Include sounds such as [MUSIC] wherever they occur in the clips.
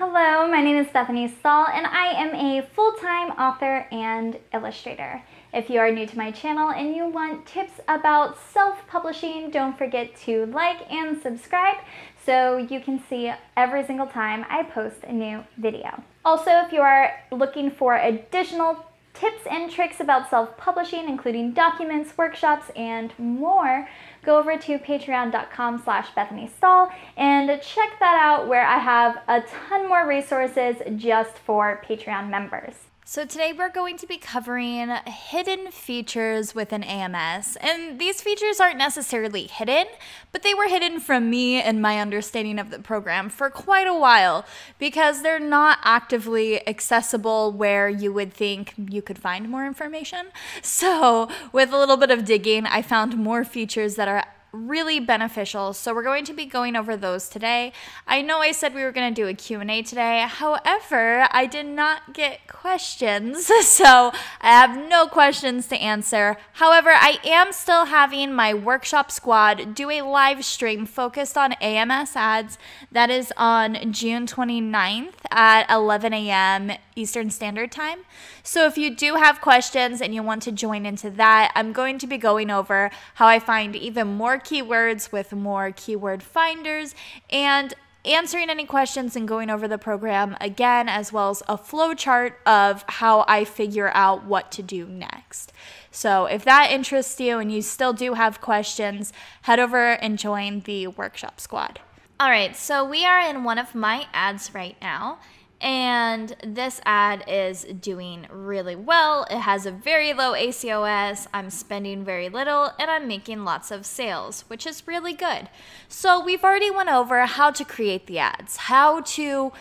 Hello, my name is Bethany Stahl and I am a full-time author and illustrator. If you are new to my channel and you want tips about self-publishing, don't forget to like and subscribe so you can see every single time I post a new video. Also, if you are looking for additional tips and tricks about self-publishing, including documents, workshops, and more, go over to patreon.com slash Bethany Stahl and check that out where I have a ton more resources just for Patreon members. So today we're going to be covering hidden features within AMS. And these features aren't necessarily hidden, but they were hidden from me and my understanding of the program for quite a while because they're not actively accessible where you would think you could find more information. So with a little bit of digging, I found more features that are really beneficial. So we're going to be going over those today. I know I said we were going to do a Q&A today. However, I did not get questions. [LAUGHS] So I have no questions to answer. However, I am still having my workshop squad do a live stream focused on AMS ads. That is on June 29th at 11 a.m. Eastern Standard Time. So if you do have questions and you want to join into that, I'm going to be going over how I find even more keywords with more keyword finders and answering any questions and going over the program again, as well as a flow chart of how I figure out what to do next. So if that interests you and you still do have questions, head over and join the workshop squad. All right, so we are in one of my ads right now. And this ad is doing really well. It has a very low ACOS. I'm spending very little and I'm making lots of sales, which is really good. So we've already went over how to create the ads, how to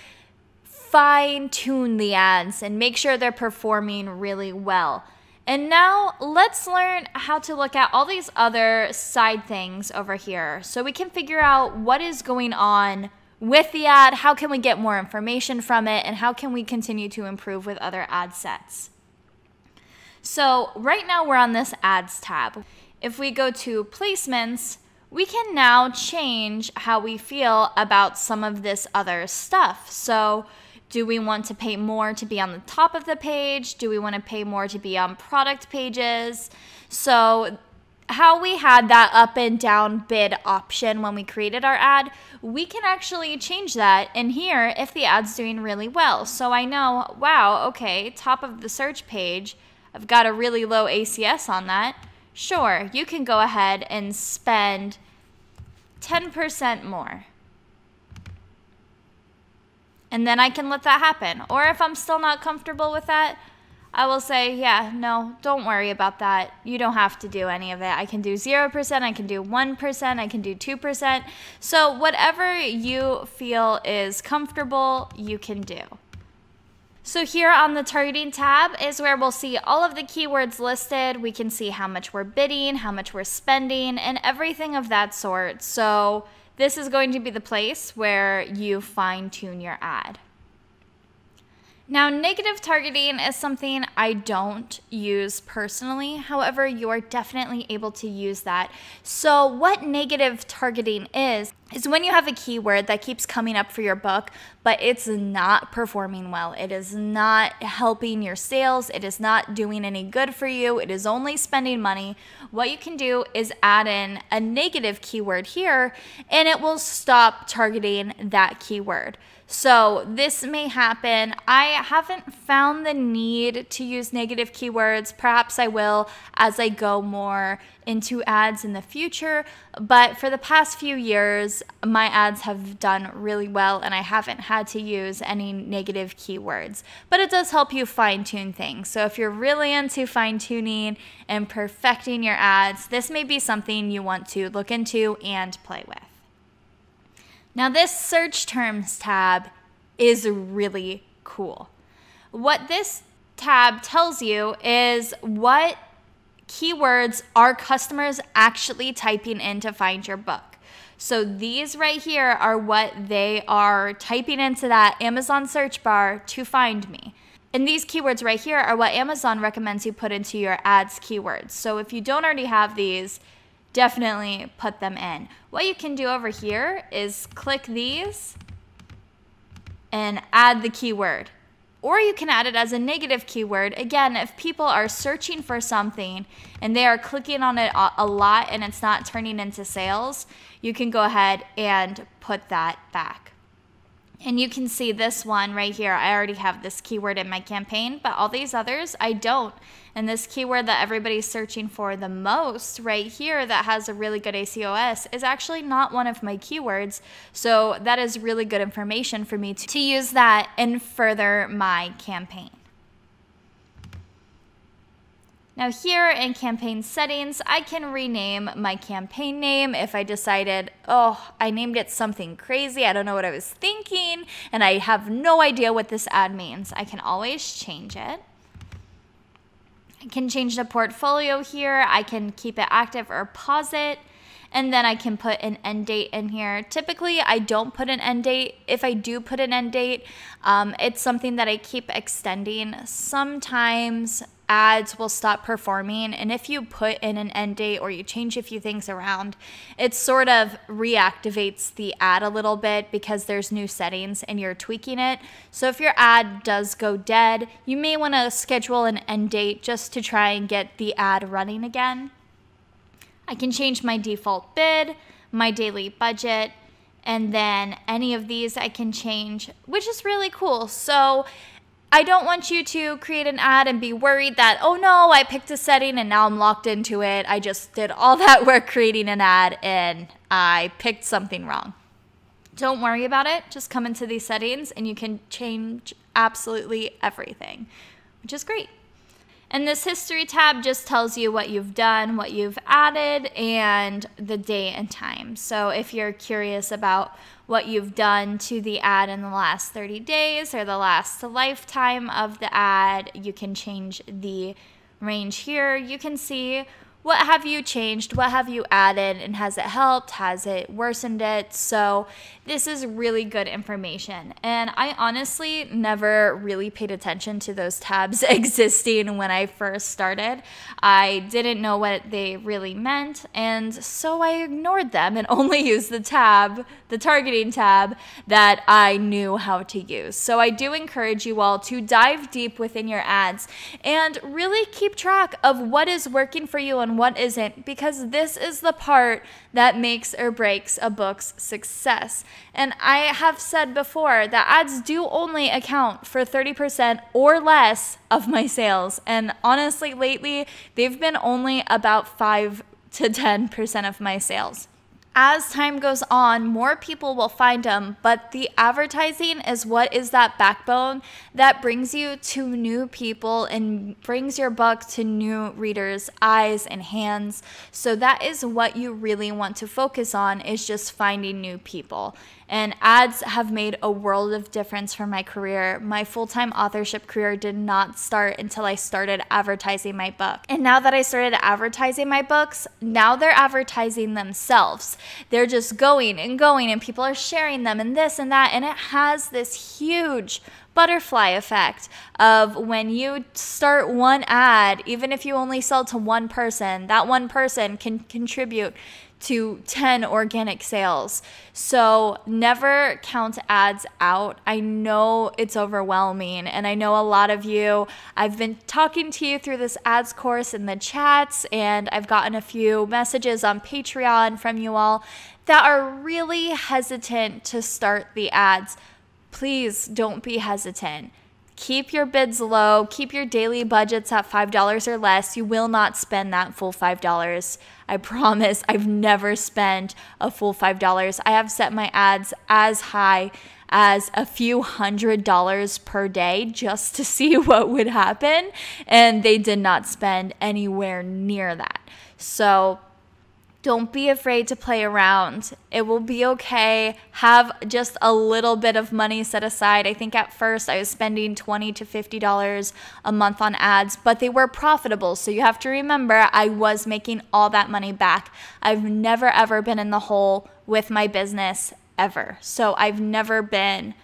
fine tune the ads and make sure they're performing really well. And now let's learn how to look at all these other side things over here so we can figure out what is going on with the ad, how can we get more information from it, and how can we continue to improve with other ad sets. So right now we're on this ads tab. If we go to placements, we can now change how we feel about some of this other stuff. So do we want to pay more to be on the top of the page? Do we want to pay more to be on product pages? So how we had that up and down bid option when we created our ad, we can actually change that in here if the ad's doing really well. So I know, wow, okay, top of the search page, I've got a really low ACOS on that. Sure, you can go ahead and spend 10% more. And then I can let that happen. Or if I'm still not comfortable with that, I will say, yeah, no, don't worry about that. You don't have to do any of it. I can do 0%, I can do 1%, I can do 2%. So, whatever you feel is comfortable, you can do. So here on the targeting tab is where we'll see all of the keywords listed. We can see how much we're bidding, how much we're spending, and everything of that sort. So this is going to be the place where you fine tune your ad. Now, negative targeting is something I don't use personally. However, you are definitely able to use that. So, what negative targeting is, is when you have a keyword that keeps coming up for your book, but it's not performing well. It is not helping your sales. It is not doing any good for you. It is only spending money. What you can do is add in a negative keyword here, and it will stop targeting that keyword. So this may happen. I haven't found the need to use negative keywords. Perhaps I will as I go more into ads in the future. But for the past few years, my ads have done really well and I haven't had to use any negative keywords. But it does help you fine tune things. So if you're really into fine tuning and perfecting your ads, this may be something you want to look into and play with. Now, this search terms tab is really cool. What this tab tells you is what keywords are customers actually typing in to find your book. So these right here are what they are typing into that Amazon search bar to find me. And these keywords right here are what Amazon recommends you put into your ads keywords. So if you don't already have these, definitely put them in. What you can do over here is click these and add the keyword. Or you can add it as a negative keyword. Again, if people are searching for something and they are clicking on it a lot and it's not turning into sales, you can go ahead and put that back. And you can see this one right here. I already have this keyword in my campaign, but all these others I don't. And this keyword that everybody's searching for the most right here that has a really good ACOS is actually not one of my keywords. So that is really good information for me to, to use that and further my campaign. Now here in campaign settings, I can rename my campaign name if I decided, oh, I named it something crazy. I don't know what I was thinking and I have no idea what this ad means. I can always change it. I can change the portfolio here. I can keep it active or pause it and then I can put an end date in here. Typically, I don't put an end date. If I do put an end date, um, it's something that I keep extending. Sometimes ads will stop performing. And if you put in an end date or you change a few things around, it sort of reactivates the ad a little bit because there's new settings and you're tweaking it. So if your ad does go dead, you may want to schedule an end date just to try and get the ad running again. I can change my default bid, my daily budget, and then any of these I can change, which is really cool. So I don't want you to create an ad and be worried that, oh no, I picked a setting and now I'm locked into it. I just did all [LAUGHS] that work creating an ad and I picked something wrong. Don't worry about it. Just come into these settings and you can change absolutely everything, which is great. And this history tab just tells you what you've done, what you've added, and the date and time. So if you're curious about what you've done to the ad in the last 30 days or the last lifetime of the ad, you can change the range here. You can see what have you changed? What have you added? And has it helped? Has it worsened it? So, this is really good information. And I honestly never really paid attention to those tabs [LAUGHS] existing when I first started. I didn't know what they really meant. And so I ignored them and [LAUGHS] only used the tab, the targeting tab, that I knew how to use. So, I do encourage you all to dive deep within your ads and really keep track of what is working for you and what isn't, because this is the part that makes or breaks a book's success. And I have said before that ads do only account for 30% or less of my sales. And honestly, lately, they've been only about 5 to 10% of my sales as time goes on, more people will find them, but the advertising is what is that backbone that brings you to new people and brings your book to new readers' eyes and hands. So that is what you really want to focus on is just finding new people. And ads have made a world of difference for my career. My full time authorship career did not start until I started advertising my book. And now that I started advertising my books, now they're advertising themselves. They're just going and going, and people are sharing them and this and that. And it has this huge butterfly effect of when you start one ad, even if you only sell to one person, that one person can contribute to 10 organic sales. So never count ads out. I know it's overwhelming, and I know a lot of you, I've been talking to you through this ads course in the chats, and I've gotten a few messages on Patreon from you all that are really hesitant to start the ads. Please don't be hesitant. Keep your bids low, keep your daily budgets at $5 or less. You will not spend that full $5. I promise I've never spent a full $5. I have set my ads as high as a few hundred dollars per day just to [LAUGHS] see what would happen. And they did not spend anywhere near that. So don't be afraid to play around. It will be okay. Have just a little bit of money set aside. I think at first I was spending 20 to $50 a month on ads, but they were profitable. So you have to remember I was making all that money back. I've never ever been in the hole with my business ever. So I've never been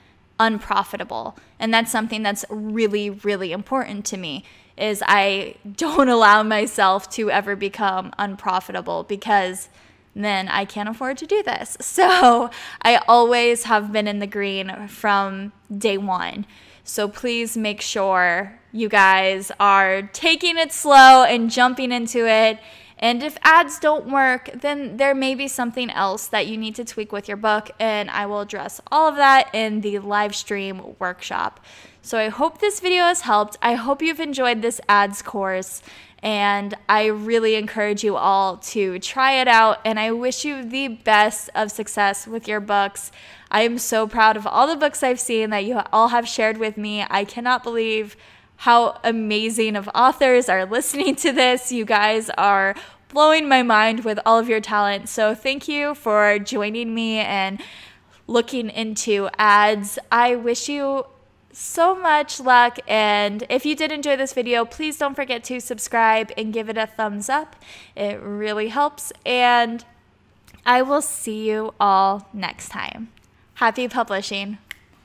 unprofitable. And that's something that's really, really important to me is I don't [LAUGHS] allow myself to ever become unprofitable because then I can't afford to do this. [LAUGHS] So I always have been in the green from day one. So please make sure you guys are taking it slow and jumping into it. And if ads don't work, then there may be something else that you need to tweak with your book. And I will address all of that in the live stream workshop. So I hope this video has helped. I hope you've enjoyed this ads course. And I really encourage you all to try it out. And I wish you the best of success with your books. I am so proud of all the books I've seen that you all have shared with me. I cannot believe how amazing of authors are [LAUGHS] listening to this. You guys are blowing my mind with all of your talent. So thank you for joining me and looking into ads. I wish you so much luck. And if you did enjoy this video, please don't forget to subscribe and give it a thumbs up. It really helps. And I will see you all next time. Happy publishing.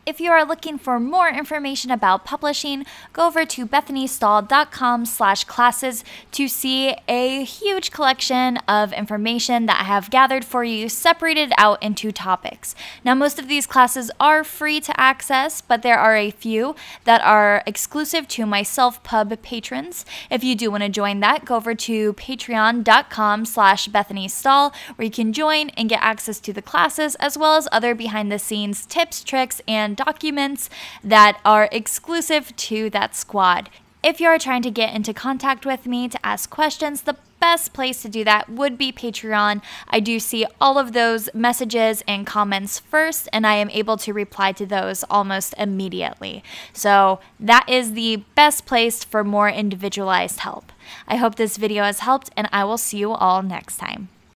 If you are looking for more information about publishing, go over to bethanystahl.com slash classes to see a huge collection of information that I have gathered for you separated out into topics. Now, most of these classes are free to access, but there are a few that are exclusive to my self-pub patrons. If you do want to join that, go over to patreon.com slash bethanystahl where you can join and get access to the classes as well as other behind-the-scenes tips, tricks, and documents that are exclusive to that squad. If you are trying to get into contact with me to ask questions, the best place to do that would be Patreon. I do see all of those messages and comments first, and I am able to reply to those almost immediately. So that is the best place for more individualized help. I hope this video has helped, and I will see you all next time.